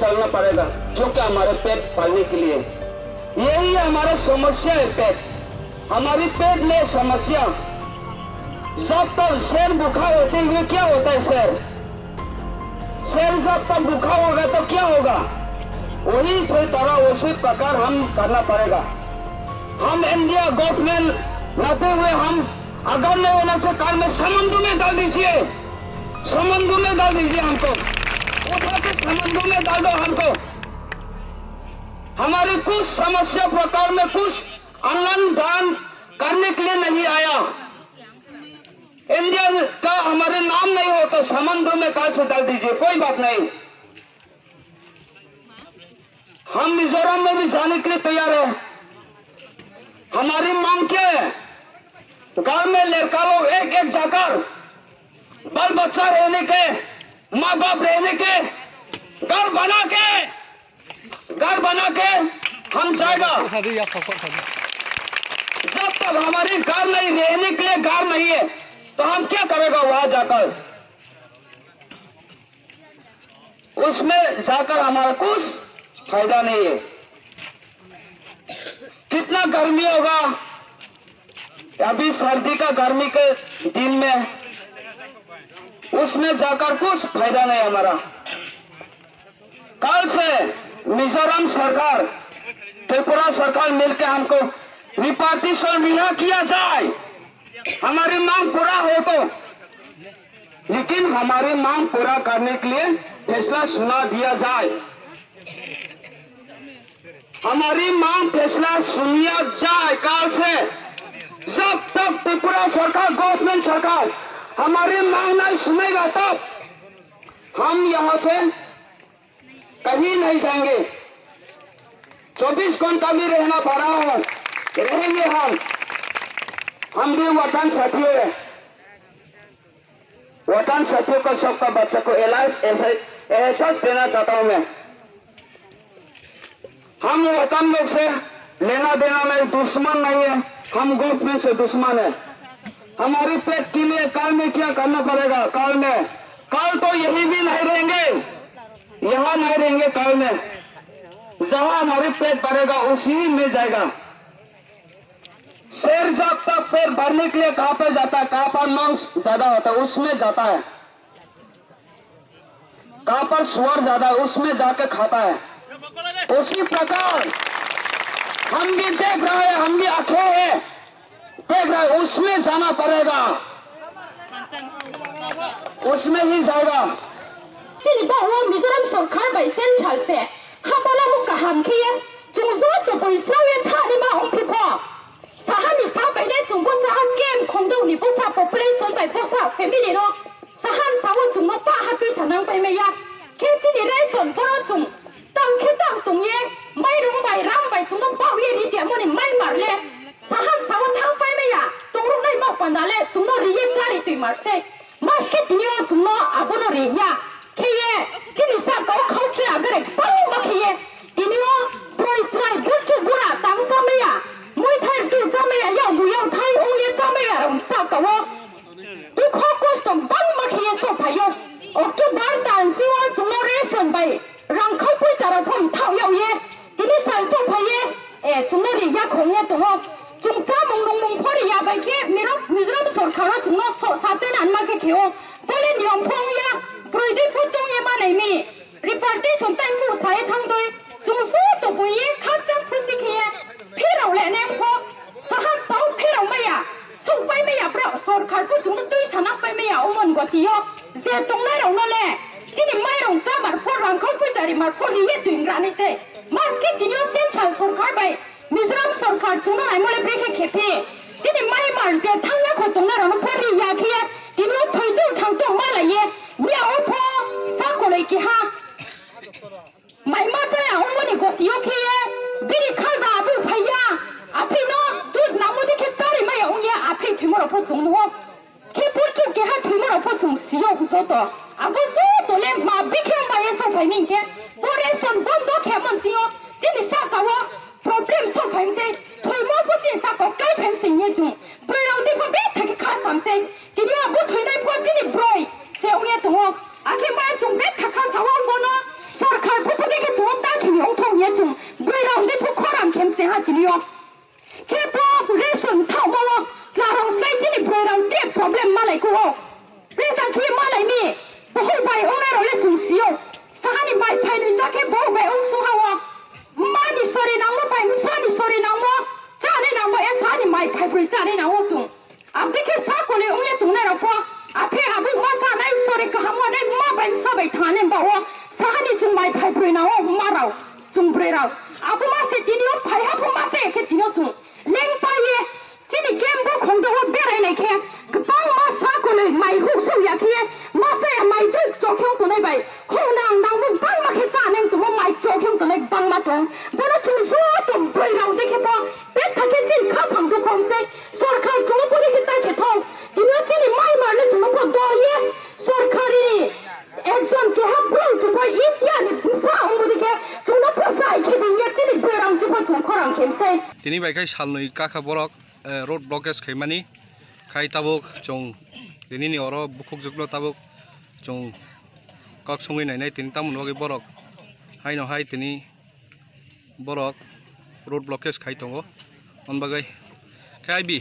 चलना पड़ेगा क्योंकि हमारे पेट पालने के लिए। यही हमारा समस्या है पेट। हमारी पेट में समस्या। जब तक शेर भूखा होते हुए क्या होता है शेर? शेर जब तक भूखा होगा तो क्या होगा? वही से तरह उसी प्रकार हम करना पड़ेगा। हम इंडिया गवर्नमेंट रहते हुए हम अगर नहीं होने से काल में समुद्र में डाल दीजिए। समुद्र में डाल दीजिए हमको। समुद्र में डाल दो हमको। हमारी कुछ समस्या प्रकार में कुछ अनलन दान करने के लिए नहीं आया। इंडिया का हमारे नाम नहीं हो तो समुद्र में काल से डाल दीजिए, कोई बात नहीं। हम मिजोरम में भी जाने के लिए तैयार है। हमारी मांग क्या है? गाँव में लड़का लोग एक एक जाकर बाल बच्चा रहने के माँ बाप रहने के घर बना के, घर बना के हम जाएगा जब तक हमारी घर नहीं रहने के लिए घर नहीं है तो हम क्या करेगा वहाँ जाकर? उसमें जाकर हमारा कुछ फ़ायदा नहीं है। कितना गर्मी होगा? अभी सर्दी का गर्मी के दिन में उसमें जाकर कुछ फ़ायदा नहीं हमारा। कल से मिजोरम सरकार, त्रिपुरा सरकार मिलकर हमको रिपार्टीशन मिला किया जाए। हमारी मांग पूरा हो तो। लेकिन हमारी मांग पूरा करने के लिए फैसला सुना दिया जाए। हमारी मांग फैसला सुनिया जाए काल से। जब तक त्रिपुरा सरकार, गवर्नमेंट सरकार हमारी मांग नहीं सुनेगा तब हम यहाँ से कहीं नहीं जाएँगे। 24 घंटा भी रहना पड़ा हो। रहेंगे हम। हम भी वतन साथियों है। वतन साथियों को सबका बच्चा को एहसास देना चाहता हूँ मैं। हम वतन लोग से लेना देना नहीं दुश्मन नहीं है। हम गवर्नमेंट से दुश्मन है। हमारी पेट के लिए काल में क्या करना पड़ेगा? काल में। काल तो यही भी नहीं रहेंगे। यहाँ नहीं रहेंगे काल में। जहाँ हमारे पेट भरेगा, उसी में जाएगा। शेर जब तक पेट भरने के लिए कहाँ पर जाता है? कहाँ पर मांस ज़्यादा होता है, उसमें जाता है। कहाँ पर स्वर ज़्यादा है, उसमें जाके खाता है। उसी प्रकार हम भी देख रहे हैं, हम भी आँखें हैं। देख रहे हैं, उसमें जाना पड़ेगा। उसमें ही जाएगा। 这里把我米说他们手开北先产噻，哈巴拉木卡喊去耶，总说都会烧烟他你妈红皮破，撒哈你撒北呢，总不撒哈 game 空洞你不撒 population 北不撒 family 咯，撒哈撒我总么把哈对产能北没呀，看这里来选不了 ti ni sa ko ko ti a bere ko ma ki ye ti ni wo pro i tra i bu ti bu ra ta mu ta me ya mu i ta ti ta me ya ya mu ya ta i mu ye ta me ya ra mu sa ka wo ti ko ko sto ba ma ki ye so pa yo o tu ba ta ti wo tu mo re so ba ye rang ko ku ta ra ko mi ta yo ye ti ni sa so pa ye e tu mo ri ya ko ye to माखौ हिङे दुंग्रानैसे मासके दिनियो central सरकार बाय मिजोराम सरकार चुनो आइमले ब्रेके खेपे जिनि माइ मारजे थांना खौ दंना रनो परि याखिया दिनियो थैदो थांदो मालाये मिया ओफो साखोलै कि हा माइ माजे आउमनि गतियो खिये बिरि खाजा आबु फैया आफिनो दुध नामुजे के तारि माइ उनिया आफि थिमरो फो चुनो हो खेपुर चुके हा थिमरो फो चुम सियो हुसो तो आबो सो तोले मा बिखे माये सो फैनि के Keep up, listen, talk about Larong Slay Jilly Program, get problem Malay Kuo. Reason to Malay me, the whole by owner of letting see. Sahani by Penny Jackie Bow by Unsu Hawa. Mani sorry now, by Msani sorry now, Tani now, Esani, my Pebri Tani now, Wotum. I'm taking Sakuli only to Neropo. Ape Abu Mata, I sorry, Kahaman, and Mab and Sabai Tanem Bawa. Sahani to my Pebri now, Maro, Tumbrero. kong bana chung so tong poi rau de khepo pe tha ke sin kha phang du kong se sarkar chung pori ki ta ke thong ina chini mai ma ne chung po do ye sarkari ni একজন কে হা ভুল চুপ ইতিয়ানি ভুসা অঙ্গুদিকে চুনো ফসাই কি দিয়ে চিনি গোরাম চুপ চুপ খরাম খেমসে তিনি বাইকাই সালনই কাকা বরক রোড ব্লকেজ খাইমানি খাই তাবুক চং তিনি অর বুকুক যুগ্ন তাবুক চং কক সঙ্গে নাই নাই তিনি তামন বরক হাই borok road blockage khai tongo on bagai khai bi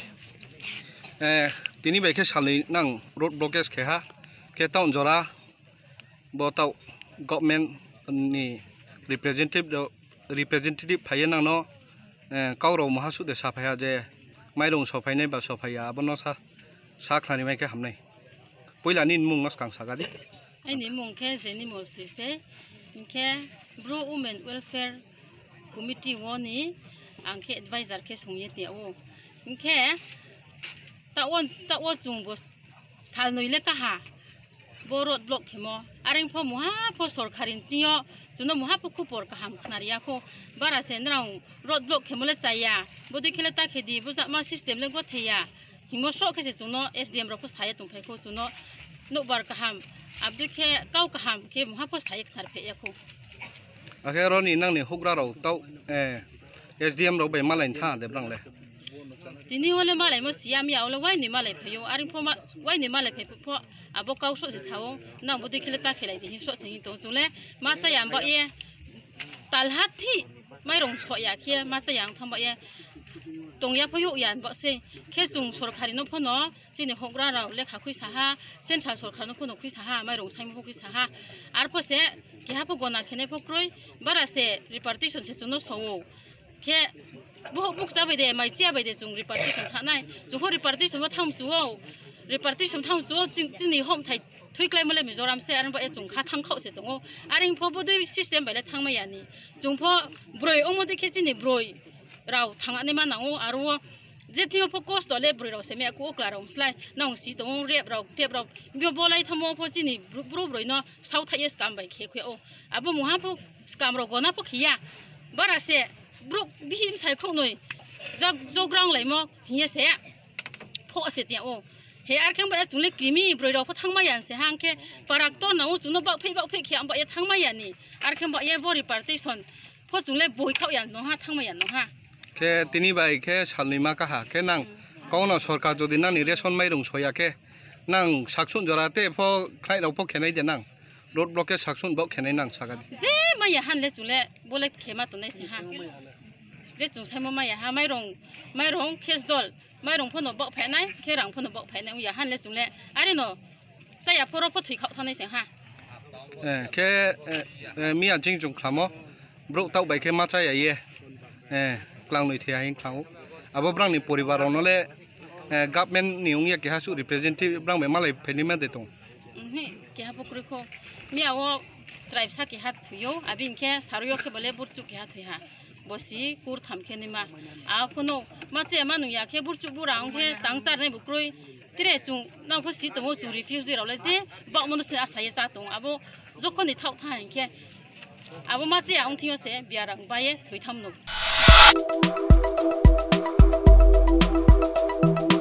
tini bai ke salni nang road blockage kha ke taun jora bo tau government ni representative representative phai nang no kauro mahasu de saphaya je mairong sofainai ba sophaya abono sa sa khlani mai ke hamnai poila nin mung nos kang sagadi ai ni mung ke se ni mos se ke bro women welfare committee woni angke advisor ke songye te o ingke ta won ta wo chung bo sal noi le ka ha borot block khemo areng pho muha pho sorkarin tiyo juno muha pho khu por ka ham khnariya ko bara sendrang rot block khemo le chaya bodi khile ta khedi bo ma system le go theya himo so ke se juno sdm ro ko saye tum phai ko juno no bar ka ham abdu ke kau ka ham ke muha pho saye khnar phe ya ko อะแค่รอนี่นั่งนี่ฮุกราเราเต้าเอเอสดีเอ็มเราไปมาเลยท่าเด็บรังเลยทีนี้วันนี้มาเลยมันสียามยาวแล้ววันนี้มาเลยพยองอาริมพอมาวันนี้มาเลยพยพ่ออาบอกเขาสุดสาวน้องบุตรคิดตาเขลัยที่สุดสิ่งตรงจุเลยมาสยามบอกเย่ตาลัดที่ไม่ลงสอยาเคียมาสยามทำบอกเย่ตรงยาพยุยานบอกสิแค่จุงสรคารินพนอสินหกราเราเลขาคุยสาหาเส้นชาวสรคารินพนอคุยสาหาไม่ลงใช้มุคุยสาหาอาร์พอเซ ha pho gona khene pho kroi bara se repartition se chuno so ke bo buk sa de mai chia bai de chung repartition tha nai chu ho repartition ma tham chu o repartition tham chu jing jini hom thai thui klai mole mizoram se aran ba e chung kha thang khau se tongo aring pho bo de system bai le thang ma yani chung pho broi omo de ke jini broi raw thang ane ma จะที่มาพกสตัวเล็บเราเสมียกูกลารองสไลน้องสีตรงเรียบเราเทียบเราเบียบอลไลทมอพอจีนี่รูปรอยเนาะเสาทายสกามไปเคคุยโออาบมูฮันพกสกามเราก็น่าพกขี้ยาบาราเซบรุกบิมใส่ครนหน่อยจากโจกรังไหลมอเฮียเสียพกเสร็จเนี่ยโอเฮอาร์เข้มไปจุนเล็กกิมีบรอยเราพอทั้งมาอย่นเสียงแค่ปารักต้น้องจุนบักเพ่บักเพ่เขียนบักเอทั้งมาอย่นงนี่อาร์เข้บักเย่บริปาร์ติชันพอจุนเล็กบุยเข้าอยันน้องฮะทั้งมาอย่นน้องฮะ খে তিনি by খে সালনিমা কাহা খে নাং কখনো সরকার যদি না ration মাইরং সয়াকে নাং সাকসুন জরাতে ফ খাইরাও ফ খেনাই যে নাং রোড ব্লকে সাকসুন বক খেনাই নাং সাগাদি যে মাইয়া হানলে চুলে বলে খেমা তো নাই হা যে চুসাই মাইয়া হা মাইরং মাইরং খেস দল মাইরং ফনো বক ফাইনাই খেরাং ফনো বক ফাইনাই উয়া হানলে চুলে আরে ন চাইয়া ফর ফ থুই খাও থানাই হা খে মিয়া জিং জুম খামো ব্রোক তাও বাইকে মা চাইয়া ইয়ে হ্যাঁ क्लाउन थे हाइन क्लाउ अब नले गवर्नमेंट नियम या क्या रिप्रेजेंटेटिव ब्रांग में मालाई फैमिली में देतो क्या को मैं वो ट्राइब के हाथ थुयो अभी इनके सारियो के बोले बुरचु के हाथ थुया बसी कुर थाम निमा आपनो माचे मानु या के बुरचु बुरा उनके तंगतार ने बुक्रोई तिरे चु ना बसी तो मो चु रिफ्यूज रले जे बा से आसाय जा तो अब जोखनि थाव था इनके अब माचे आउं थियो से बियारंग बाये थुइथाम नो Thank you.